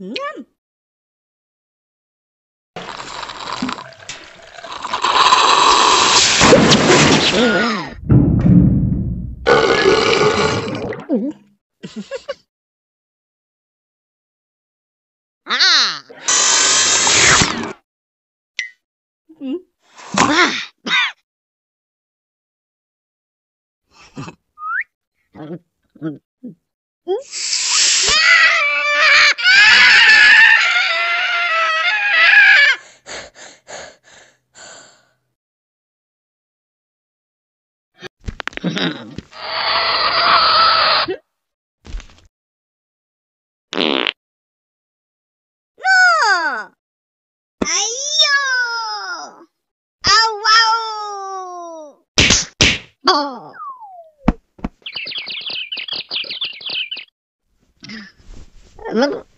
Ням! Mm-hmm. 哼哼。哼。那，哎呦，啊哇哦，哦。那。